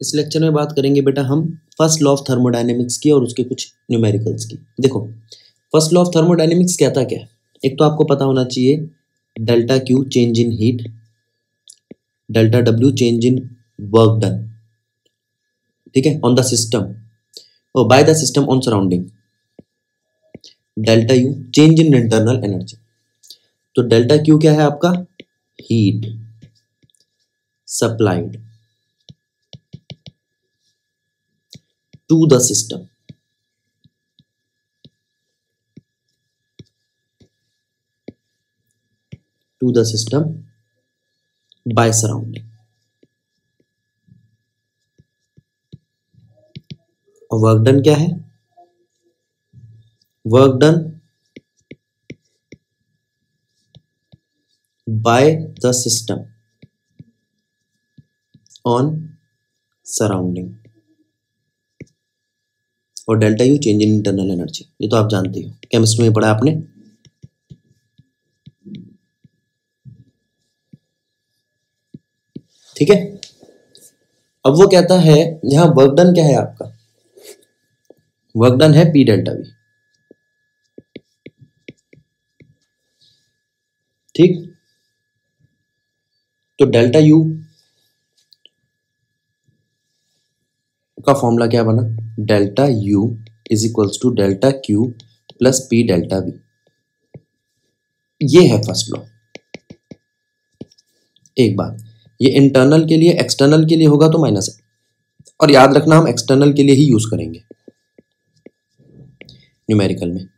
इस लेक्चर में बात करेंगे बेटा हम फ़र्स्ट लॉ ऑफ़ थर्मोडायनेमिक्स की और उसके कुछ न्यूमेरिकल्स की। देखो फ़र्स्ट लॉ ऑफ़ थर्मोडायनेमिक्स कहता क्या है? एक तो आपको पता होना चाहिए delta Q change in heat delta W change in work done ठीक है? ऑन द सिस्टम और by the system on surrounding delta U change in internal energy तो डेल्टा क्यू क्या है आपका? Heat supplied to the system to the system by surrounding और work done क्या है work done by the system on surrounding और delta U change in internal energy. ये तो आप जानते हो केमिस्ट्री में पढ़ा आपने? ठीक है? अब वो कहता है, यहाँ वर्क डन क्या है आपका? वर्क डन है पी डेल्टा वी ठीक? तो डेल्टा यू का फॉर्मूला क्या बना? Delta U is equals to delta Q plus P delta V. ये है फ़र्स्ट लॉ। एक बात, ये इंटरनल के लिए, एक्सटर्नल के लिए होगा तो माइनस है। और याद रखना, हम एक्सटर्नल के लिए ही यूज़ करेंगे। न्यूमेरिकल में।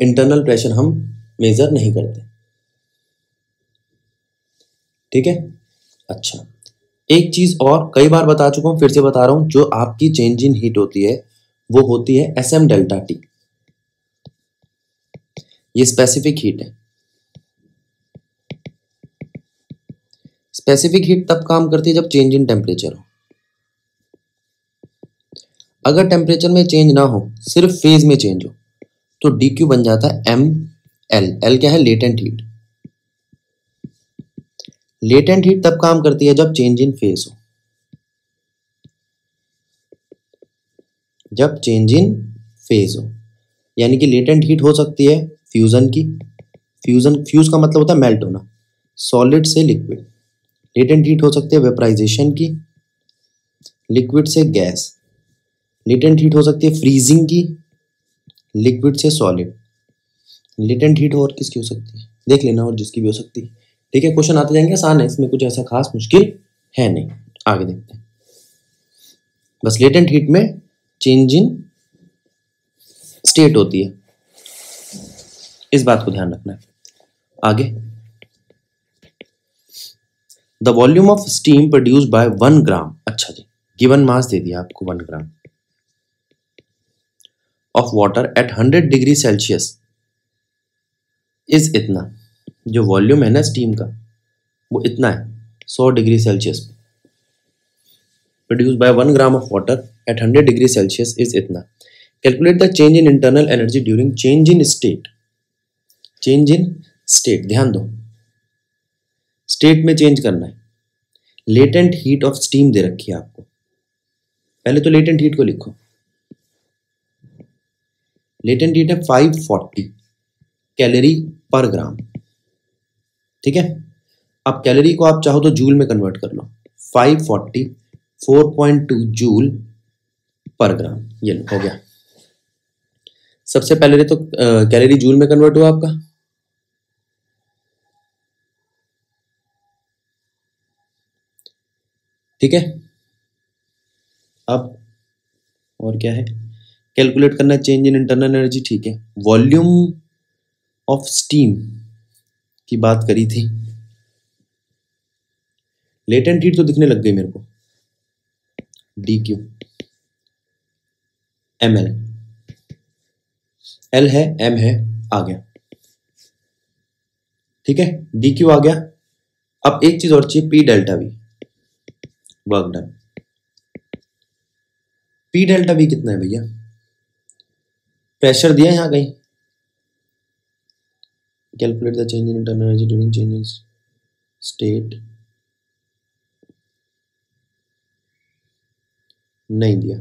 इंटरनल प्रेशर हम मेजर नहीं करते। ठीक है? अच्छा। एक चीज़ और कई बार बता चुका हूँ, फिर से बता रहा हूँ, जो आपकी चेंज इन हीट होती है, वो होती है एस एम डेल्टा टी ये स्पेसिफिक हीट है। स्पेसिफिक हीट तब काम करती है जब चेंज इन टेम्परेचर हो। अगर टेम्परेचर में चेंज ना हो, सिर्फ़ फ़ेज़ में चेंज हो तो डी क्यू बन जाता है एम एल एल क्या है? लेटेंट हीट लेटेंट हीट तब काम करती है जब चेंज इन फ़ेज़ हो। जब चेंज इन फ़ेज़ हो। यानी कि लेटेंट हीट हो सकती है फ्यूजन की। फ्यूजन फ्यूज का मतलब होता है मेल्ट होना। सॉलिड से लिक्विड लेटेंट हीट हो सकती है वेपराइजेशन की। लिक्विड से गैस लेटेंट हीट हो सकती है फ्रीजिंग की। लिक्विड से सॉलिड लेटेंट हीट और किसकी हो सकती है? देख लेना और जिसकी भी हो सकती है। ठीक है क्वेश्चन आते जाएँगे, आसान है, इसमें कुछ ऐसा खास मुश्किल है नहीं। आगे देखते हैं। बस लेटेंट हीट में चेंज इन स्टेट होती है। इस बात को ध्यान रखना है। आगे। The volume of steam produce by one gram अच्छा जी गिवन मास दे दिया आपको one gram of water at hundred degree Celsius is इतना। जो वॉल्यूम है ना स्टीम का, वो इतना है, सौ degree Celsius produce by one gram of water at hundred degree Celsius is इतना। Calculate the change in internal energy during change in state change in state ध्यान दो। स्टेट में चेंज करना है। लेटेंट हीट ऑफ़ स्टीम दे रखी है आपको। पहले तो लेटेंट हीट को लिखो। लेटेंट हीट है 540 कैलोरी पर ग्राम ठीक है? अब कैलोरी को आप चाहो तो जूल में कन्वर्ट कर लो। 540 4.2 जूल पर ग्राम ये हो गया। सबसे पहले तो कैलोरी जूल में कन्वर्ट हुआ आपका। ठीक है? अब, और क्या है? कैलकुलेट करना चेंज इन इंटरनल एनर्जी ठीक है। वॉल्यूम ऑफ़ स्टीम की बात करी थी। लेटेंट हीट तो दिखने लग गई मेरे को। D Q M L L है एम है, आ गया। ठीक है? डी क्यू आ गया। अब एक चीज़ और चाहिए P delta V work done P delta V कितना है भैया? प्रेशर दिया यहाँ कहीं? Calculate the change in internal energy during change in state नहीं दिया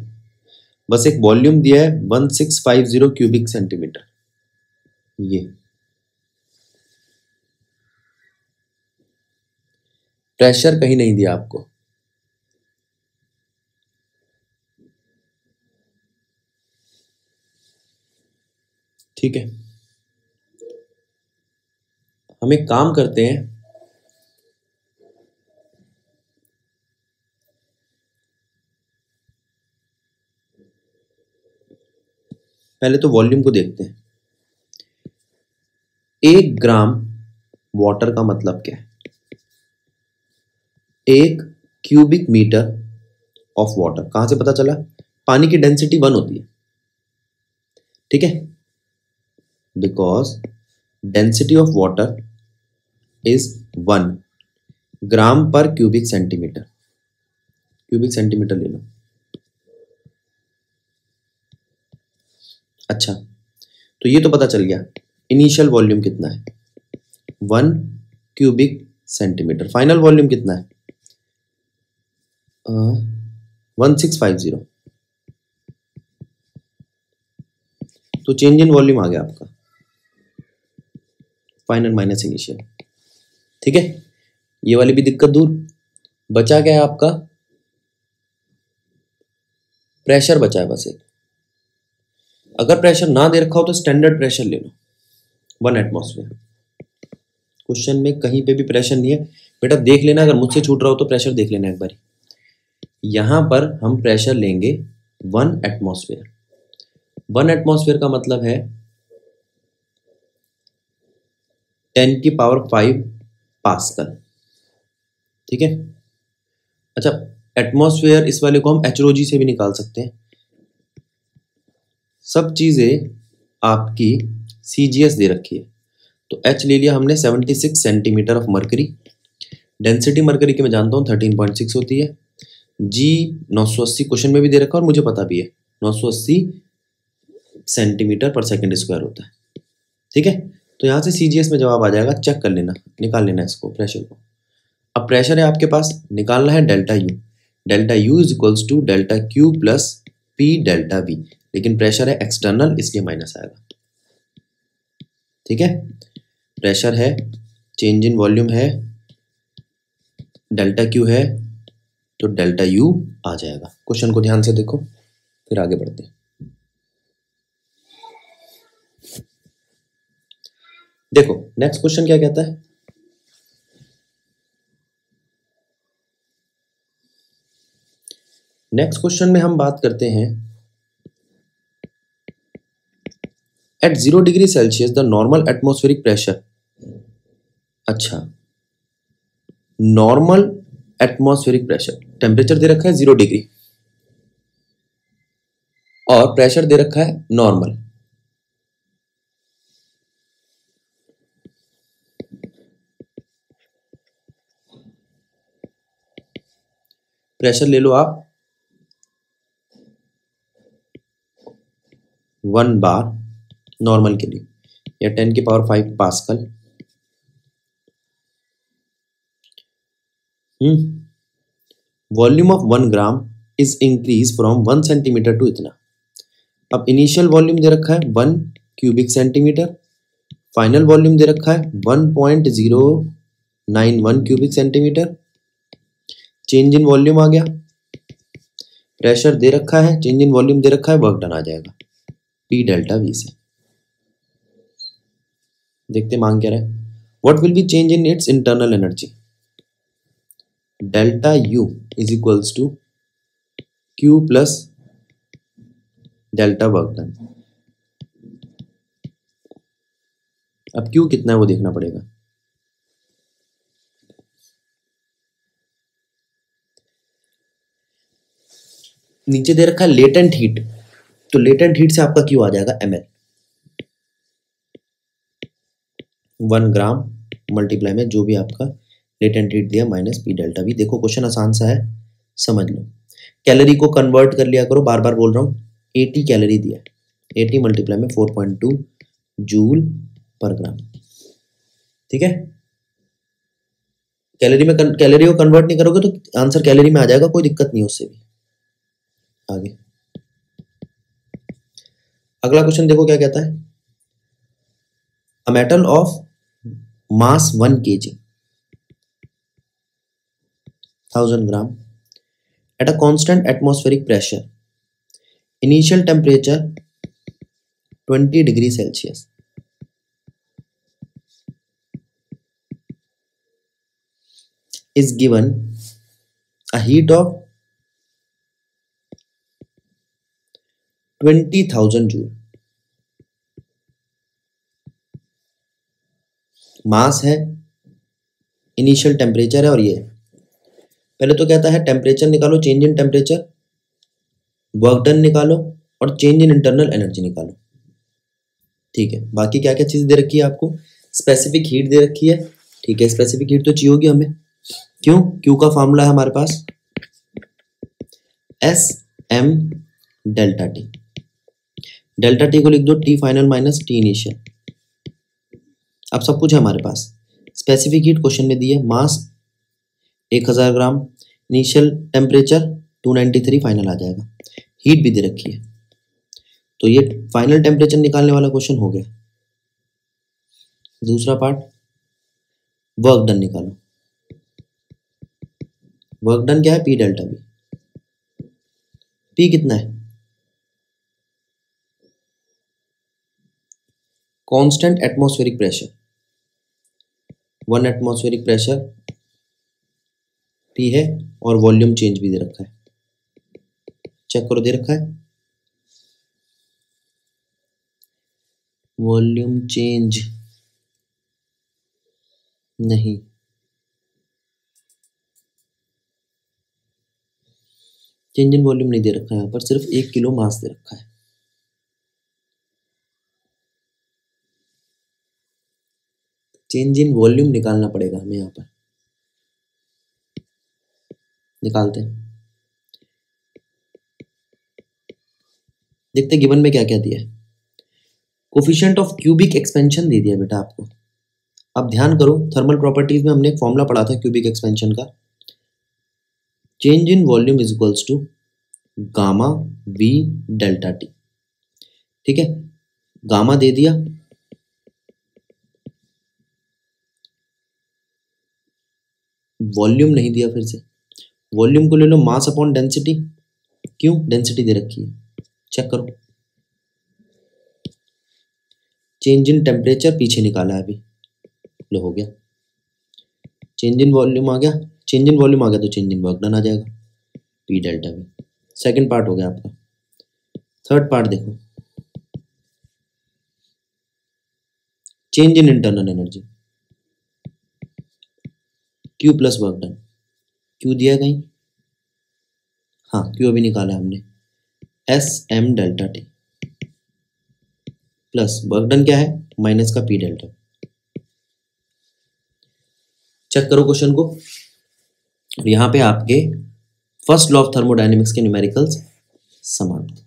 बस एक वॉल्यूम दिया है one six five zero cubic centimetre ये प्रेशर कहीं नहीं दिया आपको ठीक है हम एक काम करते हैं। पहले तो वॉल्यूम को देखते हैं। एक ग्राम वाटर का मतलब क्या है? एक क्यूबिक मीटर ऑफ़ वाटर कहाँ से पता चला? पानी की डेंसिटी वन होती है। ठीक है? Because density of water is one gram per cubic centimetre. Cubic centimetre ले लो। अच्छा तो ये तो पता चल गया। इनिशियल वॉल्यूम कितना है? One cubic centimetre. Final volume कितना है? One six five zero. तो चेंज इन वॉल्यूम आ गया आपका। Final minus initial. ठीक है? ये वाली भी दिक्कत दूर। बचा क्या है आपका? प्रेशर बचा है बस एक। अगर प्रेशर ना दे रखा हो तो स्टैंडर्ड प्रेशर ले लो। वन एटमोसफेयर क्वेश्चन में कहीं पे भी प्रेशर नहीं है। बेटा देख लेना, अगर मुझसे छूट रहा हो तो प्रेशर देख लेना एक बार। यहाँ पर हम प्रेशर लेंगे वन एटमोसफेयर वन एटमोसफेयर का मतलब है टेन की पावर फाइव पास्कल। ठीक है? अच्छा एटमॉस्फेयर इस वाले को हम एचरोजी से भी निकाल सकते हैं। सब चीज़ें आपकी सी जी एस दे रखी है। तो एच ले लिया हमने seventy six centimetre of mercury density mercury की मैं जानता हूँ थर्टीन पॉइंट सिक्स होती है। जी नौ सौ अस्सी क्वेश्चन में भी दे रखा है और मुझे पता भी है। नौ सौ अस्सी सेंटीमीटर पर सेकेंड स्क्वायर होता है। ठीक है? तो यहाँ से सी जी एस में जवाब आ जाएगा चेक कर लेना, निकाल लेना इसको प्रेशर को। अब प्रेशर है आपके पास, निकालना है delta U delta U is equals to delta Q plus P delta V लेकिन प्रेशर है एक्सटर्नल इसलिए माइनस आएगा। ठीक है? प्रेशर है चेंज इन वॉल्यूम है डेल्टा क्यू है तो डेल्टा यू आ जाएगा। क्वेश्चन को ध्यान से देखो, फिर आगे बढ़ते हैं। देखो नेक्स्ट क्वेश्चन क्या कहता है? नेक्स्ट क्वेश्चन में हम बात करते हैं at zero degree Celsius the normal atmospheric pressure अच्छा नॉर्मल एटमोस्फेरिक प्रेशर टेम्परेचर दे रखा है ज़ीरो डिग्री और प्रेशर दे रखा है नॉर्मल प्रेशर ले लो आप। वन बार नॉर्मल के लिए। या टेन की power five pascal volume of one gram is increase from one centimetre to इतना। अब इनिशियल वॉल्यूम दे रखा है one cubic centimetre final volume दे रखा है one point zero nine one cubic centimetre change in volume आ गया। Pressure दे रखा है चेंज इन वॉल्यूम दे रखा है वर्क डन आ जाएगा। पी डेल्टा वी से। देखते मांग क्या रहे what will be change in its internal energy delta U is equals to Q plus delta work done अब क्यू कितना है वो देखना पड़ेगा। नीचे दे रखा है लेटेंट हीट तो लेटेंट हीट से आपका क्यू आ जाएगा M L one gram multiply में जो भी आपका लेटेंट हीट दिया माइनस पी डेल्टा भी देखो क्वेश्चन आसान सा है, समझ लो. कैलोरी को कन्वर्ट कर लिया करो बार बार बोल रहा हूँ एटी कैलोरी दिया. एटी मल्टीप्लाई में four point two joule per gram ठीक है? कैलोरी में कैलोरी को कन्वर्ट नहीं करोगे तो आंसर कैलोरी में आ जाएगा, कोई दिक्कत नहीं उससे भी. आगे। अगला क्वेश्चन देखो क्या कहता है। A metal of mass one K G thousand gram at a constant atmospheric pressure initial temperature twenty degree Celsius is given a heat of 20,000 joule mass है इनिशियल टेम्परेचर है और ये। पहले तो कहता है टेम्परेचर निकालो change in temperature work done निकालो और चेंज इन इंटरनल एनर्जी निकालो। ठीक है बाकी क्या क्या चीज़ दे रखी है आपको? स्पेसिफिक हीट दे रखी है। ठीक है स्पेसिफिक हीट तो चाहिए होगी हमें। क्यों? क्यू का फॉर्मूला है हमारे पास। S M delta T delta T को लिख दो, T final minus T initial अब सब कुछ है हमारे पास। स्पेसिफिक हीट क्वेश्चन में दिए मास एक हज़ार gram initial temperature two ninety three final आ जाएगा। हीट भी दे रखी है। तो ये फाइनल टेम्परेचर निकालने वाला क्वेश्चन हो गया। दूसरा पार्ट वर्क डन निकालो। वर्क डन क्या है? पी डेल्टा बी पी कितना है? Constant atmospheric pressure one atmospheric pressure P है, और वॉल्यूम चेंज भी दे रखा है। चेक करो, दे रखा है। वॉल्यूम चेंज नहीं। चेंज इन वॉल्यूम नहीं दे रखा है यहाँ पर, सिर्फ़ एक किलो मास दे रखा है। चेंज इन वॉल्यूम निकालना पड़ेगा हमें यहाँ पर। निकालते हैं। देखते गिवन में क्या क्या दिया है। कोफिशियंट ऑफ़ क्यूबिक एक्सपेंशन दे दिया बेटा आपको। अब ध्यान करो थर्मल प्रॉपर्टीज़ में हमने एक फॉर्मूला पढ़ा था क्यूबिक एक्सपेंशन का। Change in volume is equals to gamma V delta T ठीक है? गामा दे दिया वॉल्यूम नहीं दिया फिर से। वॉल्यूम को ले लो मास अपॉन डेंसिटी क्यों? डेंसिटी दे रखी है। चेक करो। चेंज इन टेम्परेचर पीछे निकाला है अभी। लो, हो गया। चेंज इन वॉल्यूम आ गया। चेंज इन वॉल्यूम आ गया तो चेंज इन वर्क डन आ जाएगा। पी डेल्टा भी सेकेंड पार्ट हो गया आपका। थर्ड पार्ट देखो। Change in internal energy Q plus work done Q दिया कहीं? हाँ क्यू अभी निकाला हमने. S M delta T plus work done क्या है? माइनस का पी डेल्टा चेक करो क्वेश्चन को. और यहाँ पे आपके फ़र्स्ट लॉ ऑफ़ थर्मोडाइनमिक्स के न्यूमेरिकल्स समाप्त.